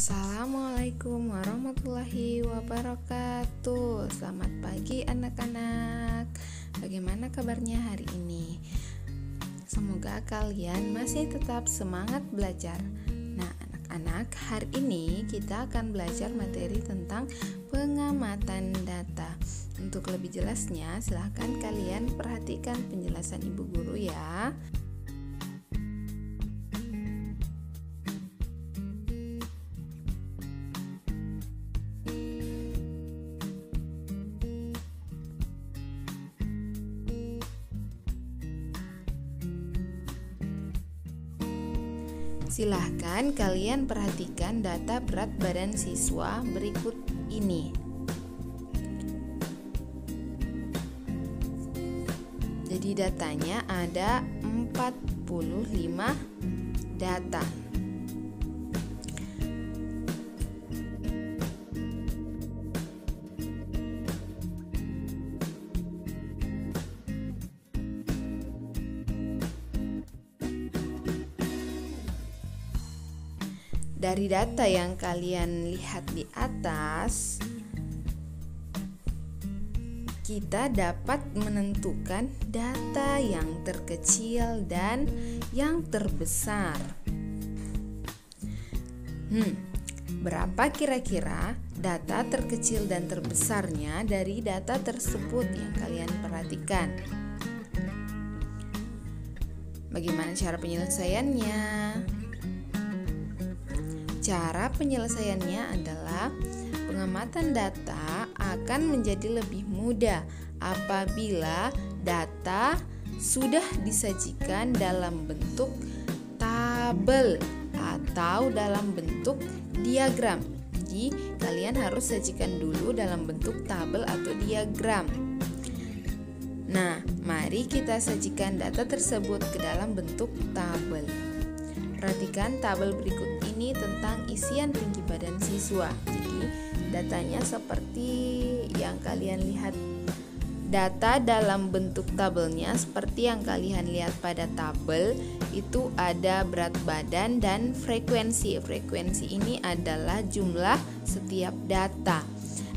Assalamualaikum warahmatullahi wabarakatuh. Selamat pagi anak-anak. Bagaimana kabarnya hari ini? Semoga kalian masih tetap semangat belajar. Nah anak-anak hari ini kita akan belajar materi tentang pengamatan data. Untuk lebih jelasnya silahkan kalian perhatikan penjelasan ibu guru ya Silahkan kalian perhatikan data berat badan siswa berikut ini. Jadi datanya ada 45 data. Dari data yang kalian lihat di atas, kita dapat menentukan data yang terkecil dan yang terbesar. Hmm, berapa kira-kira data terkecil dan terbesarnya dari data tersebut yang kalian perhatikan? Bagaimana cara penyelesaiannya? Cara penyelesaiannya adalah pengamatan data akan menjadi lebih mudah apabila data sudah disajikan dalam bentuk tabel atau dalam bentuk diagram. Jadi, kalian harus sajikan dulu dalam bentuk tabel atau diagram. Nah, mari kita sajikan data tersebut ke dalam bentuk tabel. Perhatikan tabel berikut ini tentang isian tinggi badan siswa. Jadi, datanya seperti yang kalian lihat. Data dalam bentuk tabelnya seperti yang kalian lihat pada tabel itu ada berat badan dan frekuensi. Frekuensi ini adalah jumlah setiap data.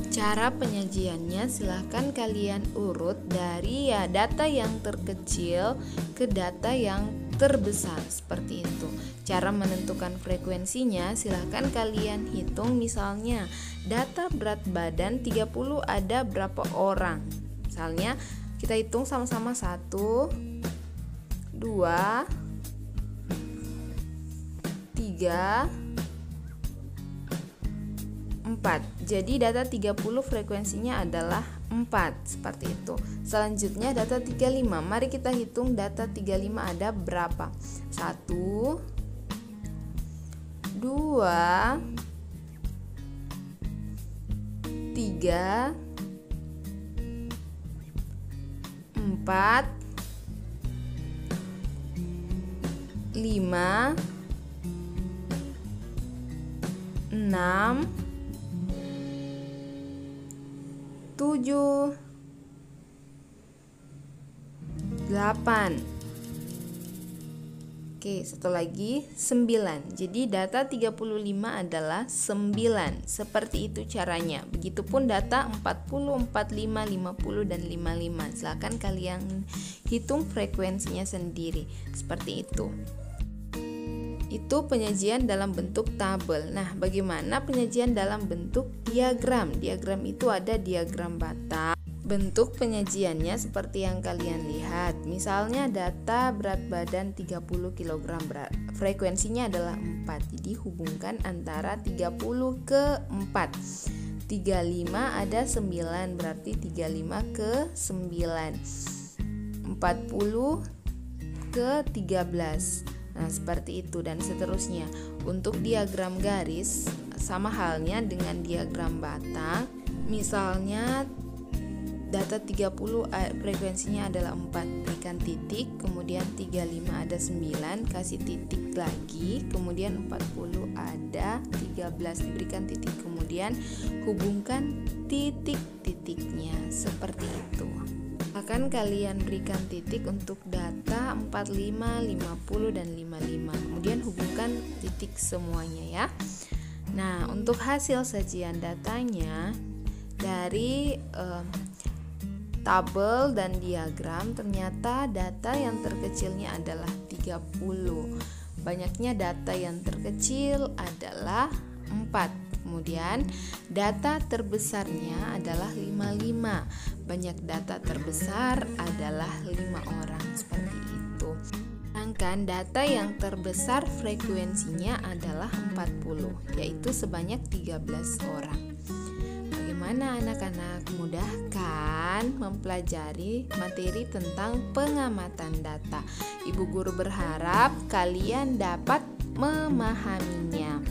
Cara penyajiannya silahkan kalian urut dari ya data yang terkecil ke data yang terbesar seperti itu. Cara menentukan frekuensinya silahkan kalian hitung misalnya data berat badan 30 ada berapa orang. Misalnya kita hitung sama-sama 1 2 3 4. Jadi data 30 frekuensinya adalah 4 seperti itu. Selanjutnya data 35. Mari kita hitung data 35 ada berapa? 1 2 3 4 5 6 7 8 Oke, satu lagi 9. Jadi data 35 adalah 9. Seperti itu caranya. Begitupun data 40, 45, 50 dan 55. Silakan kalian hitung frekuensinya sendiri. Seperti itu itu penyajian dalam bentuk tabel. Nah, bagaimana penyajian dalam bentuk diagram? Diagram itu ada diagram bata. Bentuk penyajiannya seperti yang kalian lihat. Misalnya data berat badan 30 kg berat. Frekuensinya adalah 4. Jadi hubungkan antara 30 ke 4. 35 ada 9 berarti 35 ke 9. 40 ke 13 Nah, seperti itu dan seterusnya. Untuk diagram garis sama halnya dengan diagram batang. Misalnya data 30 eh, frekuensinya adalah 4 berikan titik kemudian 35 ada 9 kasih titik lagi kemudian 40 ada 13 diberikan titik kemudian hubungkan titik-titiknya. Seperti itu akan kalian berikan titik untuk data 45, 50 dan 55. Kemudian hubungkan titik semuanya ya. Nah, untuk hasil sajian datanya dari eh, tabel dan diagram ternyata data yang terkecilnya adalah 30. Banyaknya data yang terkecil adalah 4. Kemudian data terbesarnya adalah 55. Banyak data terbesar adalah 5 orang seperti itu. Sedangkan data yang terbesar frekuensinya adalah 40, yaitu sebanyak 13 orang. Bagaimana anak-anak mudah kan mempelajari materi tentang pengamatan data? Ibu guru berharap kalian dapat memahaminya.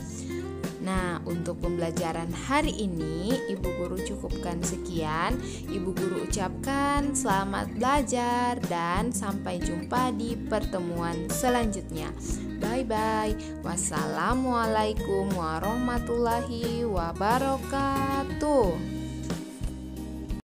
Nah, untuk pembelajaran hari ini, Ibu Guru cukupkan sekian. Ibu Guru ucapkan selamat belajar dan sampai jumpa di pertemuan selanjutnya. Bye bye. Wassalamualaikum warahmatullahi wabarakatuh.